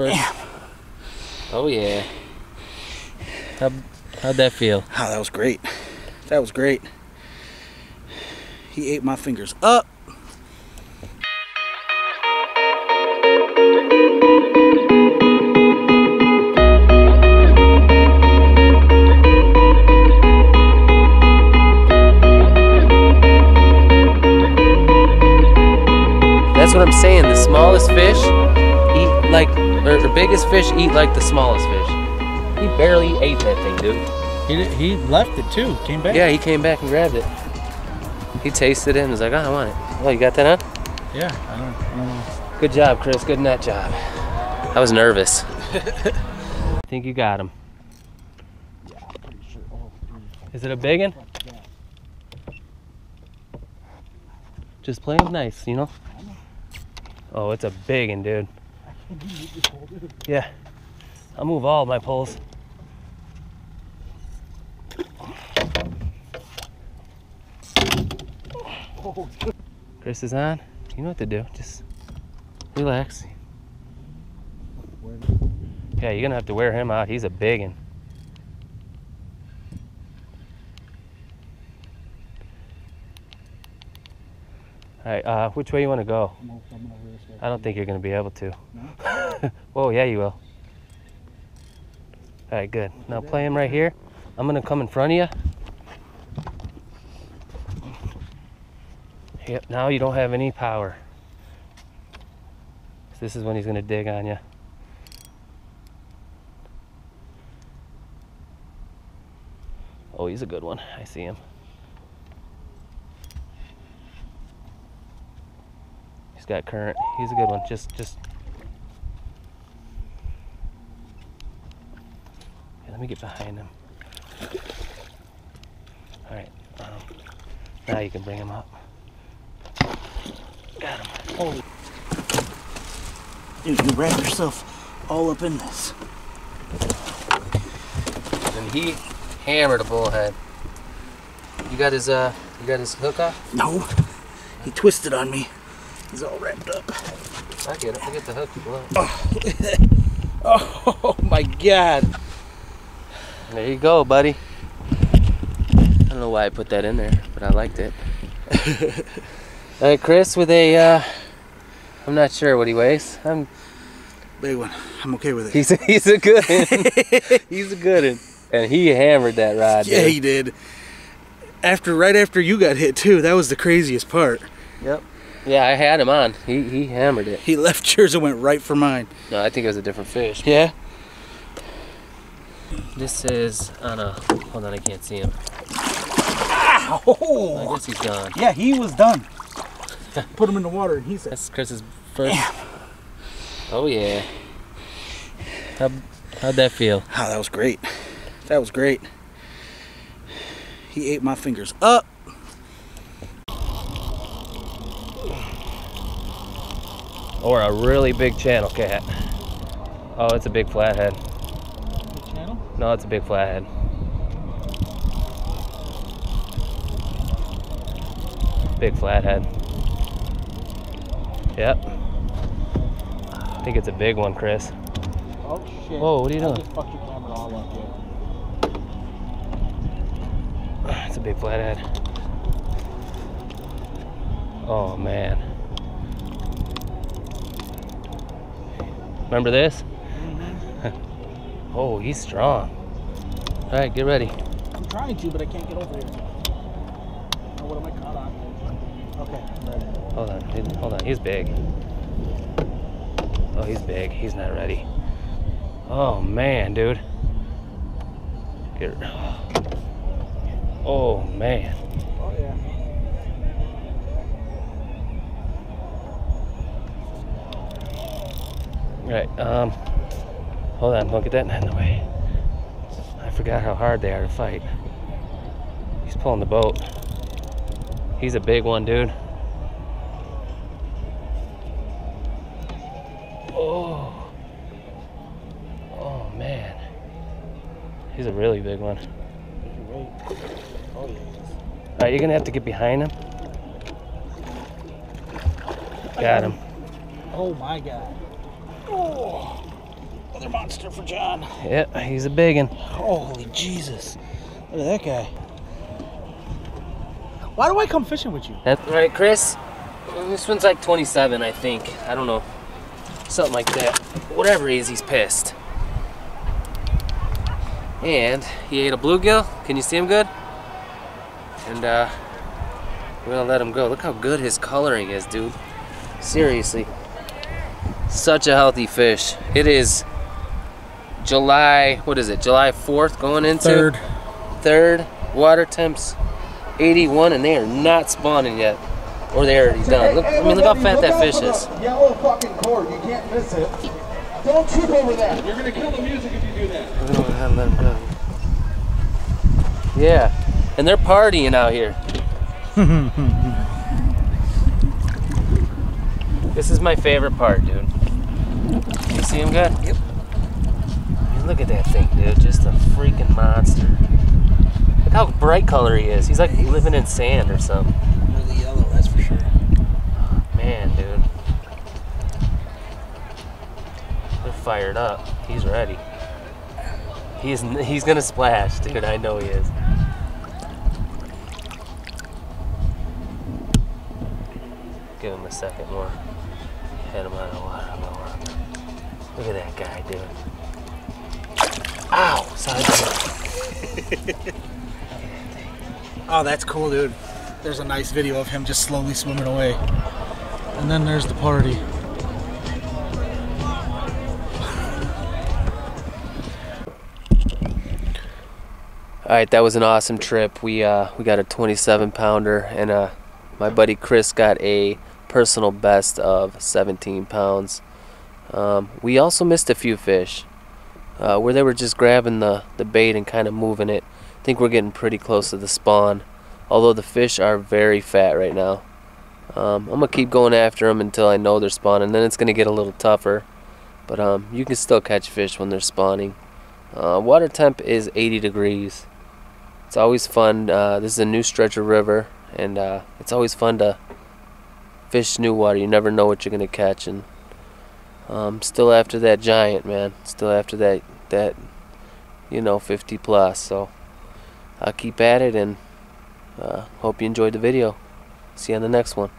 first. Damn. Oh yeah. How, how'd that feel? Oh, that was great. That was great. He ate my fingers up. That's what I'm saying. The smallest fish eat like, or, or biggest fish eat like the smallest fish. He barely ate that thing, dude. He, he left it too. Came back. Yeah, he came back and grabbed it. He tasted it and was like, oh, I want it. Oh, you got that, huh? Yeah. I don't, I don't know. Good job, Chris. Good net job. I was nervous. I think you got him. yeah Is it a big one? Just play him nice, you know? Oh, it's a big one, dude. Yeah. I'll move all my poles. Chris is on. You know what to do. Just relax. Yeah, you're gonna have to wear him out. He's a big one. All right, uh, which way you want to go? I don't think you're gonna be able to. Whoa, yeah, you will. All right, good. Now play him right here. I'm gonna come in front of you. Yep, now you don't have any power. This is when he's gonna dig on you. Oh, he's a good one. I see him. Got current. He's a good one. Just, just. Yeah, let me get behind him. All right. Um, now you can bring him up. Got him. Holy. Dude, you wrap yourself all up in this. And he hammered a bullhead. You got his uh, you got his hook off? No. He twisted on me. He's all wrapped up. I get it. I get the hook. Below. Oh my god. There you go, buddy. I don't know why I put that in there, but I liked it. All right, Chris, with a, uh, I'm not sure what he weighs. I'm, Big one. I'm okay with it. he's a, he's a good one. he's a good one. And he hammered that rod. yeah, dude. he did. After right after you got hit too. That was the craziest part. Yep. Yeah, I had him on. He he hammered it. He left yours and went right for mine. No, I think it was a different fish. Yeah. This is on a. Hold on, I can't see him. I Oh. guess he's gone. Yeah, he was done. Put him in the water and he said, That's Chris's first. Oh yeah. How how'd that feel? Oh, that was great. That was great. He ate my fingers up. Or a really big channel cat. Oh, it's a big flathead. channel? No, it's a big flathead. Big flathead. Yep. I think it's a big one, Chris. Oh shit. Whoa, what are you doing? just fucked your camera all up, yeah. It's a big flathead. Oh man. Remember this? Mm-hmm. oh, he's strong. All right, get ready. I'm trying to, but I can't get over here. Oh, what am I caught on? Okay, I'm ready. Hold on, he- hold on. He's big. Oh, he's big. He's not ready. Oh man, dude. Get. Oh man. Oh yeah. Right. Um. Hold on. Don't get that in the way. I forgot how hard they are to fight. He's pulling the boat. He's a big one, dude. Oh. Oh man. He's a really big one. All right, you're gonna have to get behind him. Got him. Oh my god. Oh. Another monster for John. Yep, he's a big one. Holy Jesus. Look at that guy. Why do I come fishing with you? That's right, Chris. This one's like 27, I think. I don't know. Something like that. Whatever he is, he's pissed. And he ate a bluegill. Can you see him good? And uh, we're gonna let him go. Look how good his coloring is, dude. Seriously. Such a healthy fish. It is July, what is it? July 4th going into? Third. Third. Water temps 81 and they are not spawning yet. Or they already done. Look, I mean, look how fat that fish is. Yellow fucking cord. You can't miss it. Don't trip over that. You're gonna kill the music if you do that. I don't know how to let 'em go. Yeah, and they're partying out here. this is my favorite part, dude. See him good? Yep. look at that thing, dude. Just a freaking monster. Look how bright color he is. He's like living in sand or something. Really yellow, that's for sure. Man, dude. They're fired up. He's ready. He's he's gonna splash, dude. I know he is. Give him a second more. Head him out of the water. Lower him. Look at that guy, dude. Ow! Side Oh, that's cool, dude. There's a nice video of him just slowly swimming away. And then there's the party. All right, that was an awesome trip. We uh, we got a 27 pounder, and uh, my buddy Chris got a personal best of 17 pounds. Um, we also missed a few fish uh, where they were just grabbing the, the bait and kind of moving it. I think we're getting pretty close to the spawn, although the fish are very fat right now. Um, I'm gonna keep going after them until I know they're spawning. Then it's gonna get a little tougher, but um, you can still catch fish when they're spawning. Uh, water temp is 80 degrees. It's always fun. Uh, this is a new stretch of river, and uh, it's always fun to fish new water. You never know what you're gonna catch, and um, still after that giant man. Still after that that you know 50 plus. So I'll keep at it, and uh, hope you enjoyed the video. See you on the next one.